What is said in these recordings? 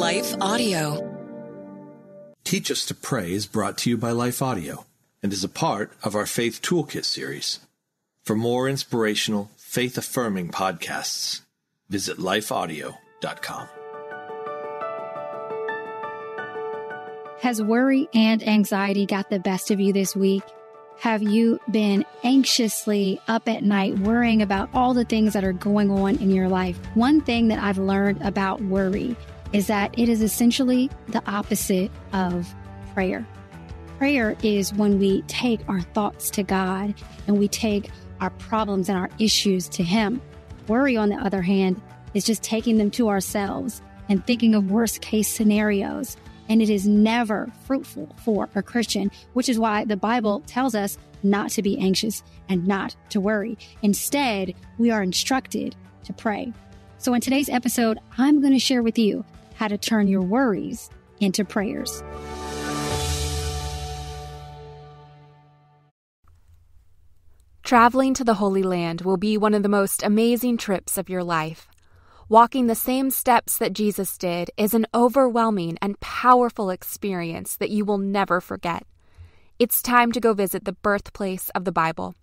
Life Audio. Teach Us to Pray is brought to you by Life Audio and is a part of our Faith Toolkit series. For more inspirational, faith affirming podcasts, visit lifeaudio.com. Has worry and anxiety got the best of you this week? Have you been anxiously up at night worrying about all the things that are going on in your life? One thing that I've learned about worry is that it is essentially the opposite of prayer. Prayer is when we take our thoughts to God and we take our problems and our issues to Him. Worry, on the other hand, is just taking them to ourselves and thinking of worst case scenarios and it is never fruitful for a Christian, which is why the Bible tells us not to be anxious and not to worry. Instead, we are instructed to pray. So, in today's episode, I'm going to share with you how to turn your worries into prayers. Traveling to the Holy Land will be one of the most amazing trips of your life. Walking the same steps that Jesus did is an overwhelming and powerful experience that you will never forget. It's time to go visit the birthplace of the Bible.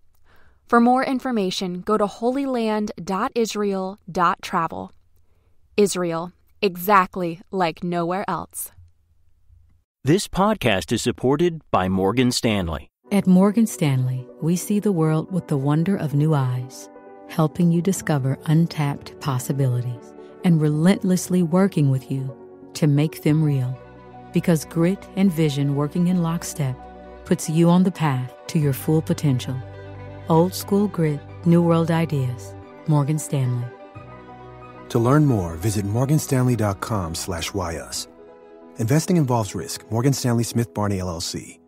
For more information, go to holyland.israel.travel. Israel, exactly like nowhere else. This podcast is supported by Morgan Stanley. At Morgan Stanley, we see the world with the wonder of new eyes helping you discover untapped possibilities and relentlessly working with you to make them real. Because grit and vision working in lockstep puts you on the path to your full potential. Old school grit, new world ideas. Morgan Stanley. To learn more, visit morganstanley.com slash us. Investing involves risk. Morgan Stanley Smith Barney LLC.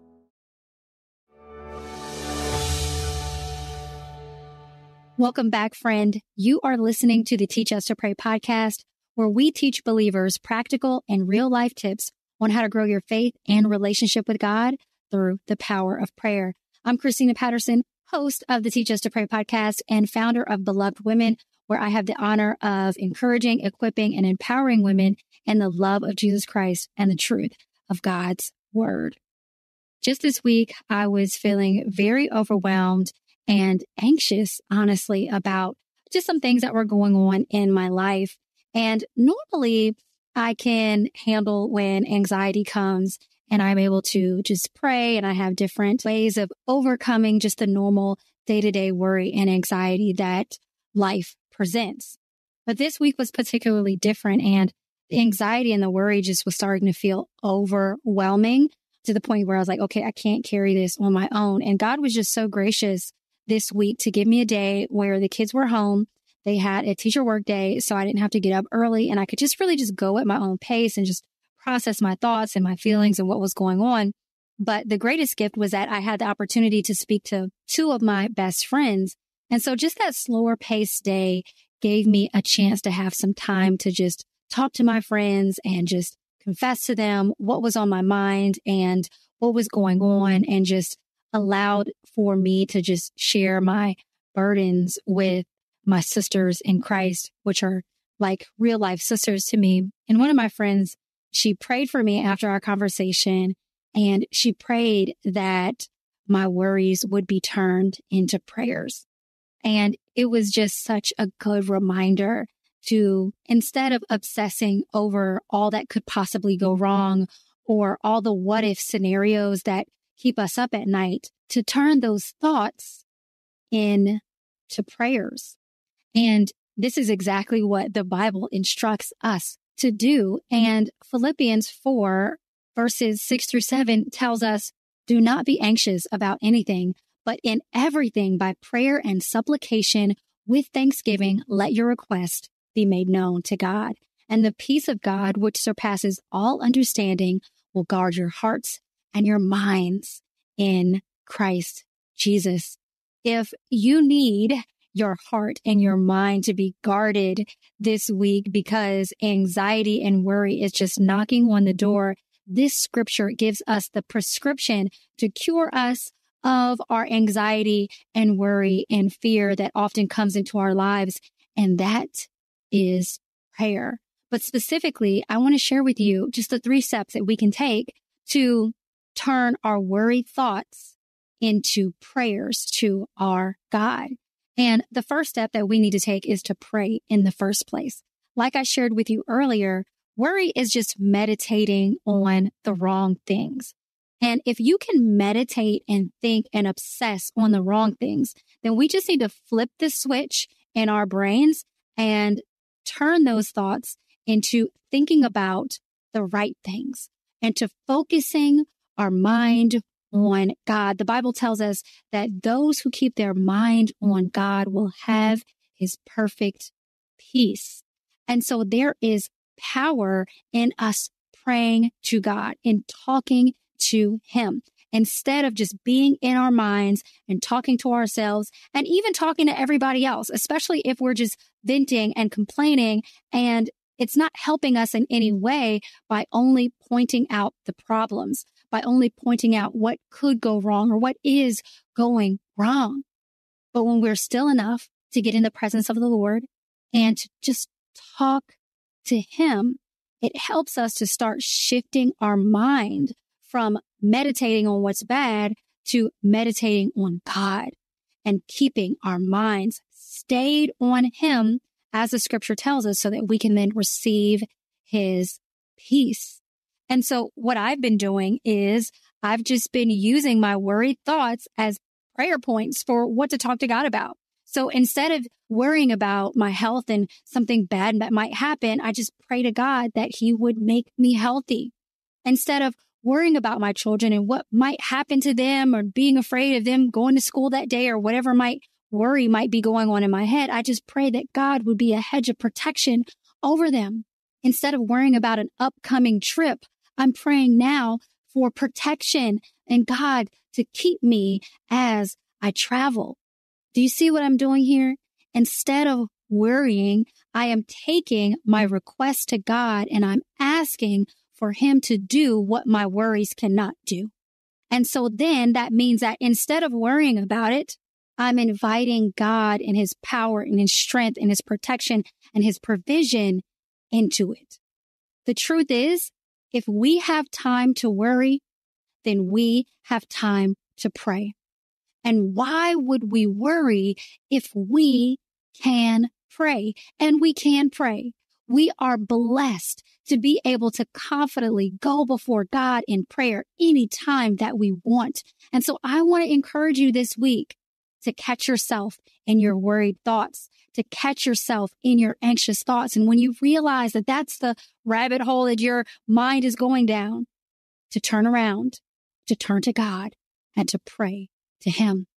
Welcome back, friend. You are listening to the Teach Us to Pray podcast, where we teach believers practical and real life tips on how to grow your faith and relationship with God through the power of prayer. I'm Christina Patterson, host of the Teach Us to Pray podcast and founder of Beloved Women, where I have the honor of encouraging, equipping, and empowering women in the love of Jesus Christ and the truth of God's word. Just this week, I was feeling very overwhelmed and anxious, honestly, about just some things that were going on in my life. And normally I can handle when anxiety comes and I'm able to just pray and I have different ways of overcoming just the normal day to day worry and anxiety that life presents. But this week was particularly different and the anxiety and the worry just was starting to feel overwhelming to the point where I was like, okay, I can't carry this on my own. And God was just so gracious this week to give me a day where the kids were home. They had a teacher work day, so I didn't have to get up early and I could just really just go at my own pace and just process my thoughts and my feelings and what was going on. But the greatest gift was that I had the opportunity to speak to two of my best friends. And so just that slower paced day gave me a chance to have some time to just talk to my friends and just confess to them what was on my mind and what was going on and just allowed for me to just share my burdens with my sisters in Christ, which are like real life sisters to me. And one of my friends, she prayed for me after our conversation and she prayed that my worries would be turned into prayers. And it was just such a good reminder to instead of obsessing over all that could possibly go mm-hmm. wrong or all the what if scenarios that keep us up at night to turn those thoughts into prayers. And this is exactly what the Bible instructs us to do. Mm-hmm. And Philippians 4 verses 6 through 7 tells us, do not be anxious about anything, but in everything by prayer and supplication with thanksgiving, let your request be made known to God. And the peace of God, which surpasses all understanding, will guard your hearts and your minds in Christ Jesus. If you need your heart and your mind to be guarded this week because anxiety and worry is just knocking on the door, this scripture gives us the prescription to cure us of our anxiety and worry and fear that often comes into our lives. And that is prayer. But specifically, I want to share with you just the three steps that we can take to turn our worried thoughts into prayers to our God. And the first step that we need to take is to pray in the first place. Like I shared with you earlier, worry is just meditating on the wrong things. And if you can meditate and think and obsess on the wrong things, then we just need to flip the switch in our brains and turn those thoughts into thinking about the right things and to focusing our mind on God. The Bible tells us that those who keep their mind on God will have his perfect peace. And so there is power in us praying to God, in talking to him instead of just being in our minds and talking to ourselves and even talking to everybody else, especially if we're just venting and complaining and it's not helping us in any mm. way by only pointing out the problems, by only pointing out what could go wrong or what is going wrong. But when we're still enough to get in the presence of the Lord and to just talk to him, it helps us to start shifting our mind from meditating on what's bad to meditating on God and keeping our minds stayed on Him as the scripture tells us so that we can then receive His peace. And so what I've been doing is I've just been using my worried thoughts as prayer points for what to talk to God about. So instead of worrying about my health and something bad that might happen, I just pray to God that He would make me healthy. Instead of worrying about my children and what might happen to them or being afraid of them going to school that day or whatever might worry might be going on in my head. I just pray that God would be a hedge of protection over them. Instead of worrying about an upcoming trip, I'm praying now for protection and God to keep me as I travel. Do you see what I'm doing here? Instead of worrying, I am taking my request to God and I'm asking for him to do what my worries cannot do. And so then that means that instead of worrying about it, I'm inviting God and his power and his strength and his protection and his provision into it. The truth is, if we have time to worry, then we have time to pray. And why would we worry if we can pray? And we can pray. We are blessed to be able to confidently go before God in prayer anytime that we want. And so I want to encourage you this week to catch yourself in your worried thoughts, to catch yourself in your anxious thoughts. And when you realize that that's the rabbit hole that your mind is going down, to turn around, to turn to God and to pray to Him.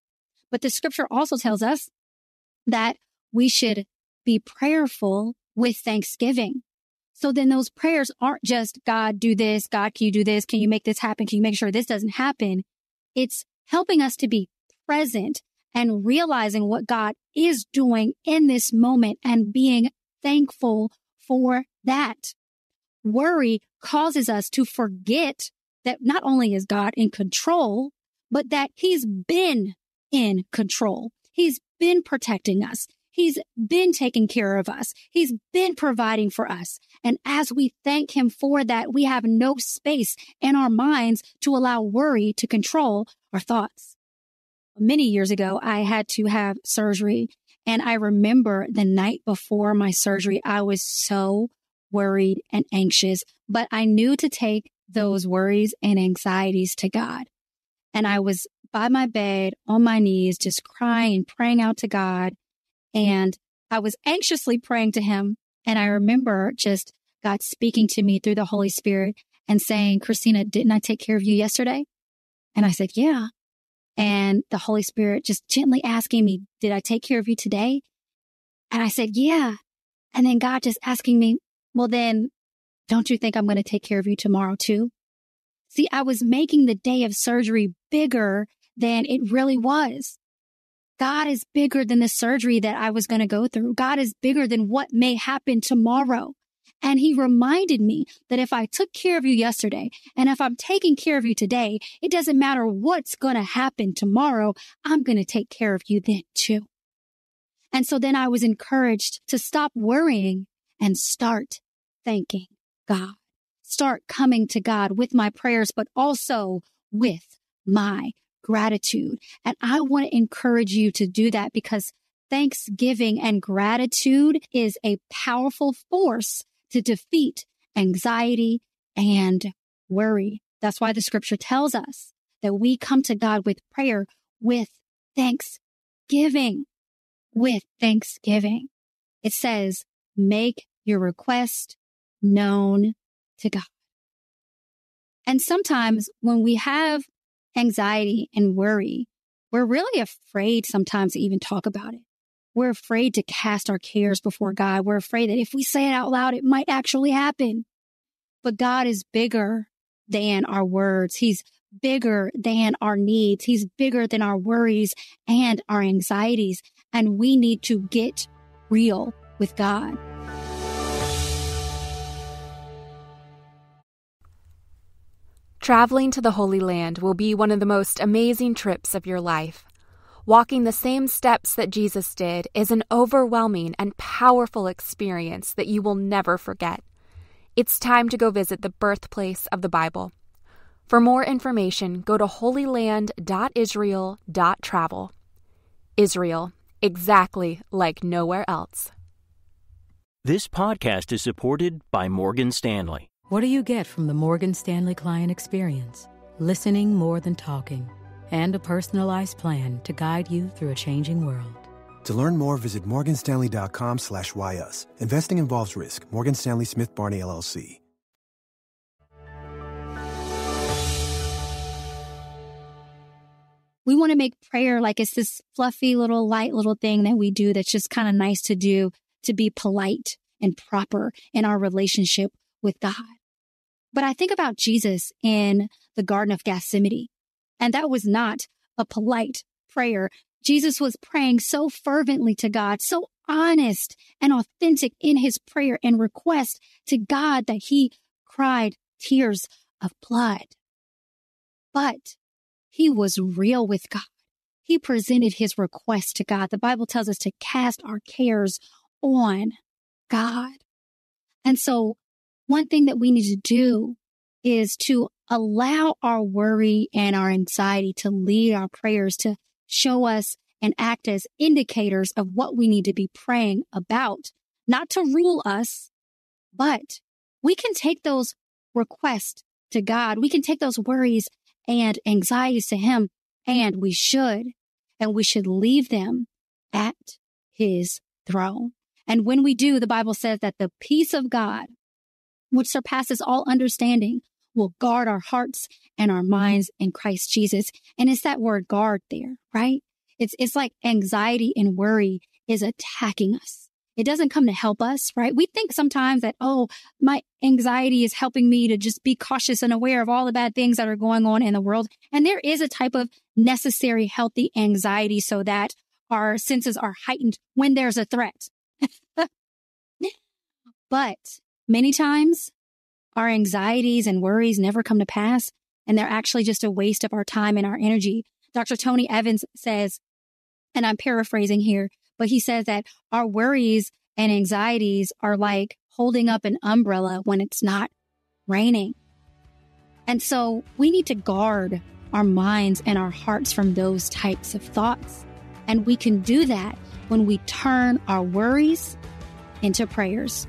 But the scripture also tells us that we should be prayerful with thanksgiving. So then those prayers aren't just God, do this. God, can you do this? Can you make this happen? Can you make sure this doesn't happen? It's helping us to be present and realizing what God is doing in this moment and being thankful for that. Worry causes us to forget that not only is God in control, but that he's been in control. He's been protecting us. He's been taking care of us. He's been providing for us. And as we thank him for that, we have no space in our minds to allow worry to control our thoughts. Many years ago, I had to have surgery. And I remember the night before my surgery, I was so worried and anxious, but I knew to take those worries and anxieties to God. And I was by my bed on my knees, just crying and praying out to God. And I was anxiously praying to him. And I remember just God speaking to me through the Holy Spirit and saying, Christina, didn't I take care of you yesterday? And I said, yeah. And the Holy Spirit just gently asking me, did I take care of you today? And I said, yeah. And then God just asking me, well, then don't you think I'm going to take care of you tomorrow too? See, I was making the day of surgery bigger than it really was. God is bigger than the surgery that I was going to go through. God is bigger than what may happen tomorrow. And he reminded me that if I took care of you yesterday and if I'm taking care of you today, it doesn't matter what's going to happen tomorrow. I'm going to take care of you then too. And so then I was encouraged to stop worrying and start thanking God. Start coming to God with my prayers, but also with my gratitude. And I want to encourage you to do that because thanksgiving and gratitude is a powerful force to defeat anxiety and worry. That's why the scripture tells us that we come to God with prayer with thanksgiving. With thanksgiving. It says, make your request known to God. And sometimes when we have anxiety and worry, we're really afraid sometimes to even talk about it. We're afraid to cast our cares before God. We're afraid that if we say it out loud, it might actually happen. But God is bigger than our words. He's bigger than our needs. He's bigger than our worries and our anxieties. And we need to get real with God. Traveling to the Holy Land will be one of the most amazing trips of your life. Walking the same steps that Jesus did is an overwhelming and powerful experience that you will never forget. It's time to go visit the birthplace of the Bible. For more information, go to holyland.israel.travel. Israel, exactly like nowhere else. This podcast is supported by Morgan Stanley. What do you get from the Morgan Stanley client experience? Listening more than talking, and a personalized plan to guide you through a changing world. To learn more, visit morganstanley.com slash us. Investing involves risk. Morgan Stanley Smith Barney LLC. We want to make prayer like it's this fluffy little light little thing that we do that's just kind of nice to do to be polite and proper in our relationship with God. But I think about Jesus in the Garden of Gethsemane, and that was not a polite prayer. Jesus was praying so fervently to God, so honest and authentic in his prayer and request to God that he cried tears of blood. But he was real with God. He presented his request to God. The Bible tells us to cast our cares on God. And so one thing that we need to do is to allow our worry and our anxiety to lead our prayers to show us and act as indicators of what we need to be praying about, not to rule us, but we can take those requests to God. We can take those worries and anxieties to Him, and we should, and we should leave them at His throne. And when we do, the Bible says that the peace of God, which surpasses all understanding, will guard our hearts and our mm-hmm. minds in Christ Jesus. And it's that word guard there, right? It's, it's like anxiety and worry is attacking us. It doesn't come to help us, right? We think sometimes that, oh, my anxiety is helping me to just be cautious and aware of all the bad things that are going on in the world. And there is a type of necessary healthy anxiety so that our senses are heightened when there's a threat. but Many times, our anxieties and worries never come to pass, and they're actually just a waste of our time and our energy. Dr. Tony Evans says, and I'm paraphrasing here, but he says that our worries and anxieties are like holding up an umbrella when it's not raining. And so we need to guard our minds and our hearts from those types of thoughts. And we can do that when we turn our worries into prayers.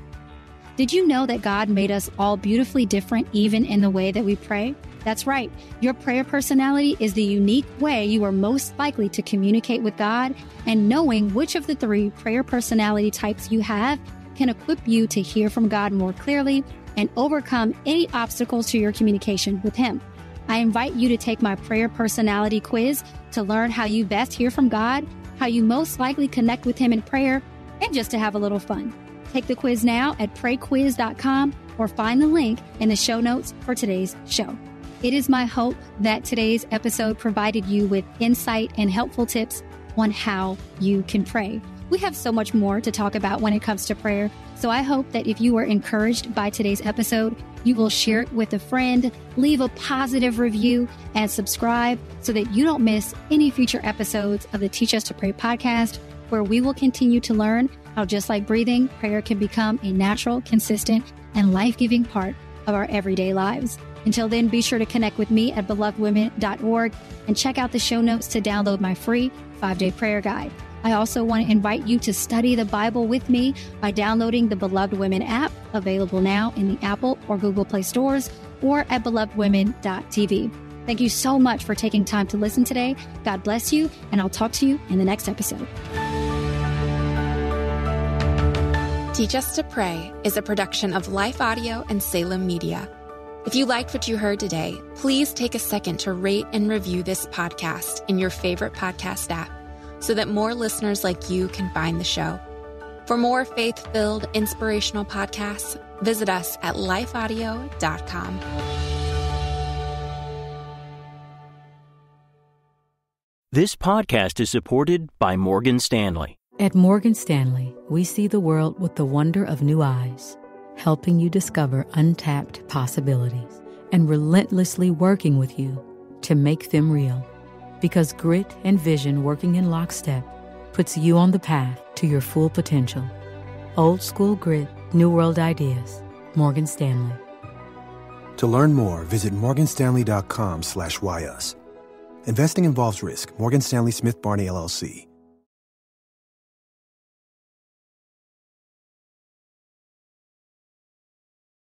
Did you know that God made us all beautifully different, even in the way that we pray? That's right. Your prayer personality is the unique way you are most likely to communicate with God, and knowing which of the three prayer personality types you have can equip you to hear from God more clearly and overcome any obstacles to your communication with Him. I invite you to take my prayer personality quiz to learn how you best hear from God, how you most likely connect with Him in prayer, and just to have a little fun. Take the quiz now at prayquiz.com or find the link in the show notes for today's show. It is my hope that today's episode provided you with insight and helpful tips on how you can pray. We have so much more to talk about when it comes to prayer. So I hope that if you were encouraged by today's episode, you will share it with a friend, leave a positive review, and subscribe so that you don't miss any future episodes of the Teach Us to Pray podcast, where we will continue to learn how just like breathing, prayer can become a natural, consistent, and life giving part of our everyday lives. Until then, be sure to connect with me at belovedwomen.org and check out the show notes to download my free five day prayer guide. I also want to invite you to study the Bible with me by downloading the Beloved Women app, available now in the Apple or Google Play stores or at belovedwomen.tv. Thank you so much for taking time to listen today. God bless you, and I'll talk to you in the next episode. Teach Us to Pray is a production of Life Audio and Salem Media. If you liked what you heard today, please take a second to rate and review this podcast in your favorite podcast app so that more listeners like you can find the show. For more faith filled, inspirational podcasts, visit us at lifeaudio.com. This podcast is supported by Morgan Stanley. At Morgan Stanley, we see the world with the wonder of new eyes, helping you discover untapped possibilities and relentlessly working with you to make them real. Because grit and vision working in lockstep puts you on the path to your full potential. Old school grit, new world ideas. Morgan Stanley. To learn more, visit morganstanley.com slash. Investing involves risk. Morgan Stanley Smith Barney, LLC.